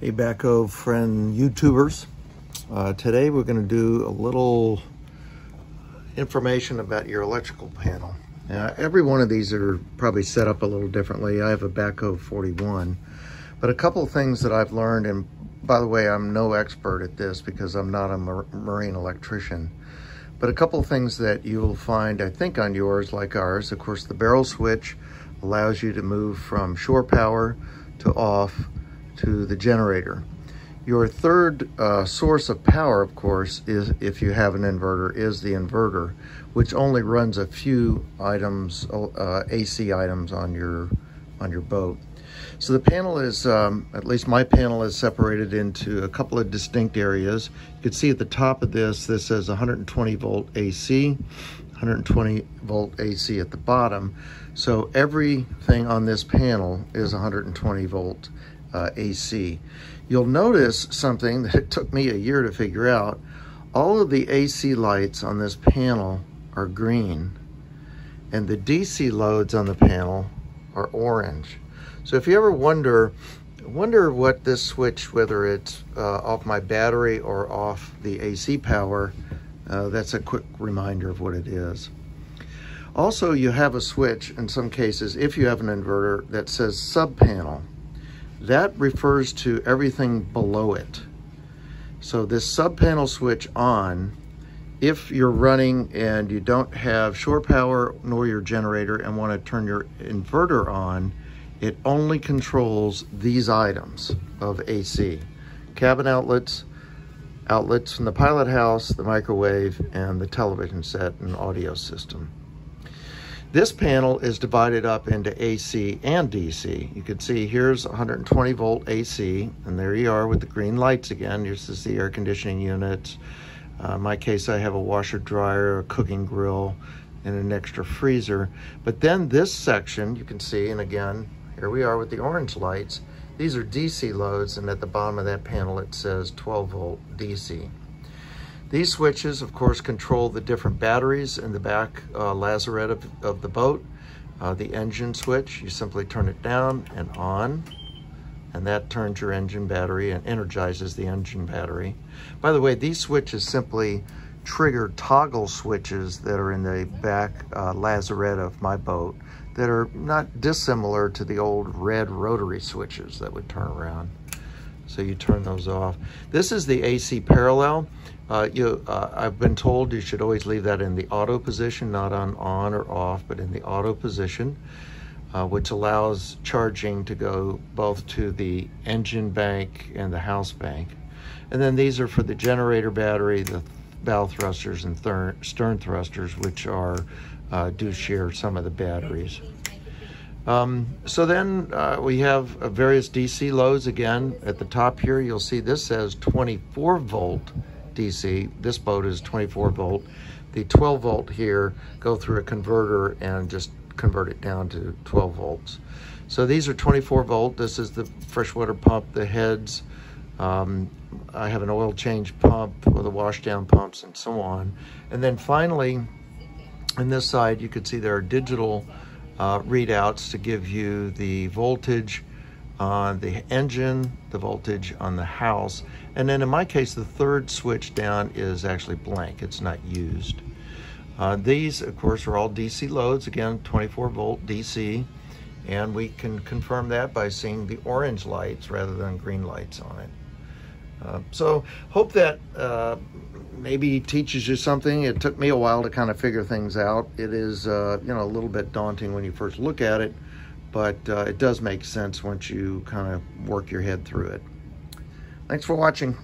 Hey Back Cove friend YouTubers. Uh, today we're going to do a little information about your electrical panel. Now, every one of these are probably set up a little differently. I have a Back Cove 41. But a couple of things that I've learned, and by the way, I'm no expert at this because I'm not a marine electrician. But a couple of things that you'll find, I think, on yours like ours. Of course, the barrel switch allows you to move from shore power to off to the generator. Your third uh, source of power, of course, is if you have an inverter, is the inverter, which only runs a few items, uh, AC items on your on your boat. So the panel is, um, at least my panel is separated into a couple of distinct areas. You can see at the top of this, this says 120 volt AC, 120 volt AC at the bottom. So everything on this panel is 120 volt uh, AC. You'll notice something that it took me a year to figure out. All of the AC lights on this panel are green and the DC loads on the panel are orange. So if you ever wonder, wonder what this switch, whether it's uh, off my battery or off the AC power, uh, that's a quick reminder of what it is. Also, you have a switch in some cases, if you have an inverter, that says sub panel. That refers to everything below it. So this sub panel switch on, if you're running and you don't have shore power nor your generator and want to turn your inverter on, it only controls these items of AC. Cabin outlets, outlets from the pilot house, the microwave, and the television set and audio system. This panel is divided up into AC and DC. You can see here's 120 volt AC, and there you are with the green lights again. This is the air conditioning unit. Uh, in my case, I have a washer dryer, a cooking grill, and an extra freezer. But then this section, you can see, and again, here we are with the orange lights. These are DC loads, and at the bottom of that panel, it says 12 volt DC. These switches, of course, control the different batteries in the back uh, lazarette of, of the boat. Uh, the engine switch, you simply turn it down and on, and that turns your engine battery and energizes the engine battery. By the way, these switches simply trigger toggle switches that are in the back uh, lazarette of my boat that are not dissimilar to the old red rotary switches that would turn around. So you turn those off. This is the AC parallel. Uh, you, uh, I've been told you should always leave that in the auto position, not on on or off, but in the auto position, uh, which allows charging to go both to the engine bank and the house bank. And then these are for the generator battery, the bow thrusters and stern thrusters, which are uh, do share some of the batteries. Um, so then uh, we have various DC loads again. At the top here, you'll see this says 24 volt DC. This boat is 24 volt. The 12 volt here go through a converter and just convert it down to 12 volts. So these are 24 volt. This is the freshwater pump, the heads. Um, I have an oil change pump with the washdown pumps and so on. And then finally, on this side, you can see there are digital uh, readouts to give you the voltage on the engine, the voltage on the house, and then in my case, the third switch down is actually blank. It's not used. Uh, these, of course, are all DC loads, again, 24 volt DC, and we can confirm that by seeing the orange lights rather than green lights on it. Uh, so hope that uh, maybe teaches you something. It took me a while to kind of figure things out. It is, uh, you know, a little bit daunting when you first look at it, but uh, it does make sense once you kind of work your head through it. Thanks for watching.